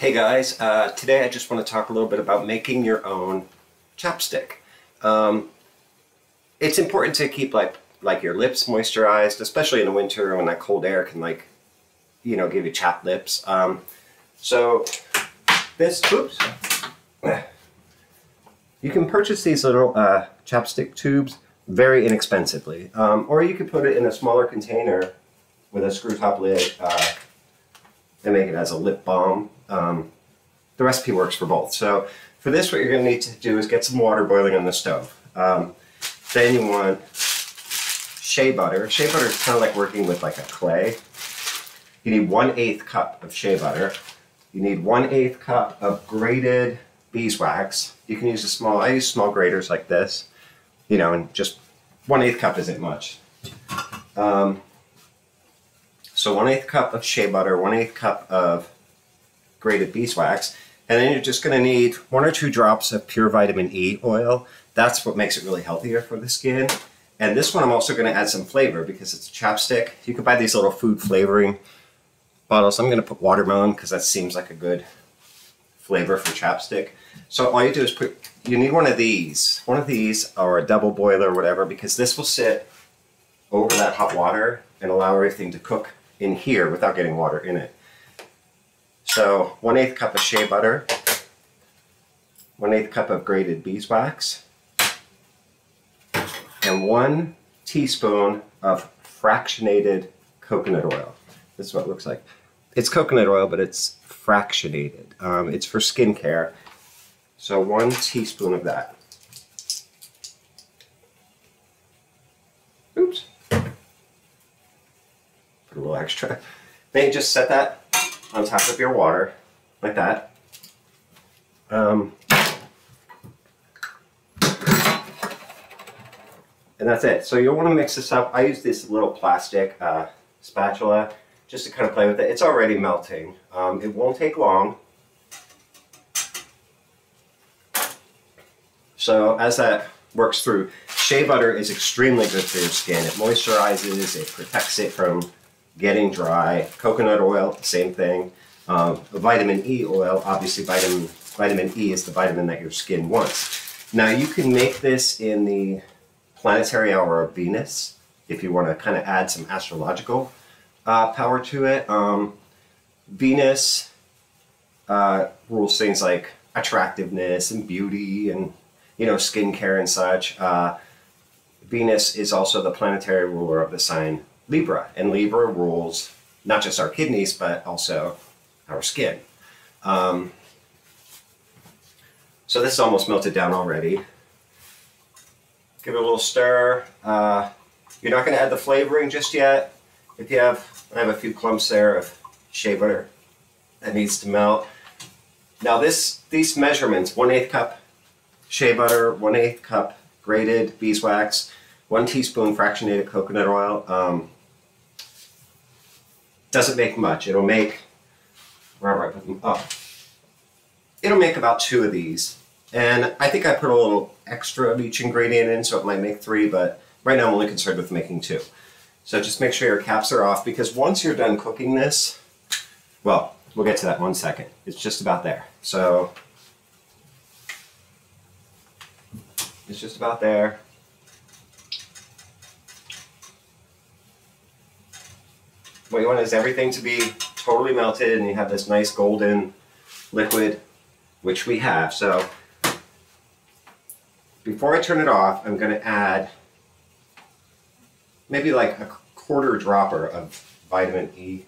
Hey guys, uh, today I just want to talk a little bit about making your own chapstick. Um, it's important to keep like like your lips moisturized, especially in the winter when that cold air can like, you know, give you chapped lips. Um, so this, oops, you can purchase these little uh, chapstick tubes very inexpensively, um, or you could put it in a smaller container with a screw top lid uh, and make it as a lip balm. Um, the recipe works for both. So for this, what you're going to need to do is get some water boiling on the stove. Um, then you want shea butter. Shea butter is kind of like working with like a clay. You need one eighth cup of shea butter. You need one eighth cup of grated beeswax. You can use a small, I use small graters like this, you know, and just one eighth cup isn't much. Um, so one eighth cup of shea butter, one eighth cup of grated beeswax, and then you're just going to need one or two drops of pure vitamin E oil. That's what makes it really healthier for the skin. And this one I'm also going to add some flavor because it's chapstick. You can buy these little food flavoring bottles. I'm going to put watermelon because that seems like a good flavor for chapstick. So all you do is put, you need one of these, one of these or a double boiler or whatever because this will sit over that hot water and allow everything to cook in here without getting water in it. So one eighth cup of shea butter, one eighth cup of grated beeswax, and one teaspoon of fractionated coconut oil. This is what it looks like. It's coconut oil, but it's fractionated. Um, it's for skincare. So one teaspoon of that. Oops. Put a little extra. Then just set that on top of your water, like that. Um, and that's it. So you'll want to mix this up. I use this little plastic uh, spatula just to kind of play with it. It's already melting. Um, it won't take long. So as that works through, shea butter is extremely good for your skin. It moisturizes, it protects it from getting dry. Coconut oil, same thing. Um, vitamin E oil, obviously vitamin, vitamin E is the vitamin that your skin wants. Now you can make this in the planetary hour of Venus if you want to kind of add some astrological uh, power to it. Um, Venus uh, rules things like attractiveness and beauty and you know skincare and such. Uh, Venus is also the planetary ruler of the sign Libra, and Libra rules not just our kidneys but also our skin. Um, so this is almost melted down already. Give it a little stir. Uh, you're not going to add the flavoring just yet. If you have, I have a few clumps there of shea butter that needs to melt. Now this, these measurements, 1 8 cup shea butter, 1 8 cup grated beeswax, 1 teaspoon fractionated coconut oil, um, doesn't make much. It'll make, wherever I put them, oh, it'll make about two of these. And I think I put a little extra of each ingredient in, so it might make three, but right now I'm only concerned with making two. So just make sure your caps are off, because once you're done cooking this, well, we'll get to that one second. It's just about there. So it's just about there. What you want is everything to be totally melted and you have this nice golden liquid, which we have. So before I turn it off, I'm going to add maybe like a quarter dropper of vitamin E.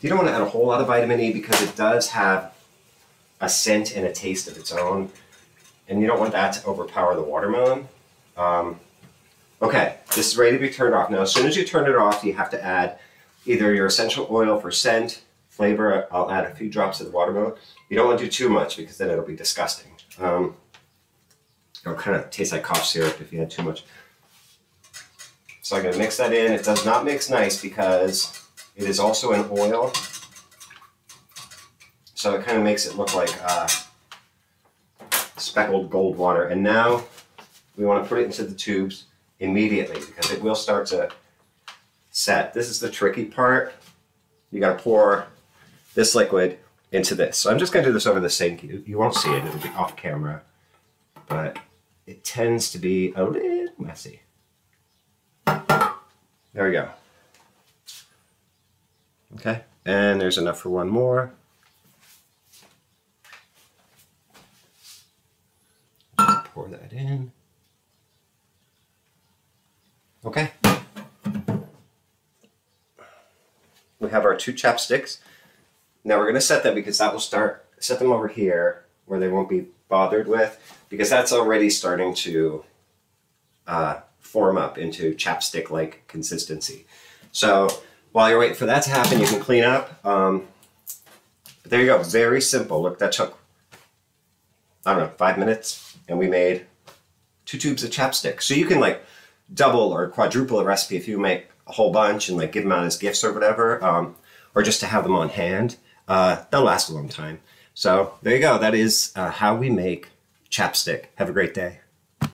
You don't want to add a whole lot of vitamin E because it does have a scent and a taste of its own, and you don't want that to overpower the watermelon. Um, okay, this is ready to be turned off. Now, as soon as you turn it off, you have to add either your essential oil for scent, flavor. I'll add a few drops of the watermelon. You don't want to do too much because then it'll be disgusting. Um, it'll kind of taste like cough syrup if you add too much. So I'm going to mix that in. It does not mix nice because it is also an oil. So it kind of makes it look like uh, speckled gold water. And now we want to put it into the tubes immediately because it will start to set. This is the tricky part. you got to pour this liquid into this. So I'm just going to do this over the sink. You, you won't see it, it'll be off camera, but it tends to be a little messy. There we go. Okay, and there's enough for one more. Pour that in. Have our two chapsticks. Now we're going to set them because that will start, set them over here where they won't be bothered with because that's already starting to uh, form up into chapstick-like consistency. So while you're waiting for that to happen, you can clean up. Um, but there you go, very simple. Look, that took, I don't know, five minutes and we made two tubes of chapstick. So you can like double or quadruple a recipe if you make a whole bunch and like give them out as gifts or whatever, um, or just to have them on hand. Uh, they'll last a long time. So there you go. That is uh, how we make chapstick. Have a great day.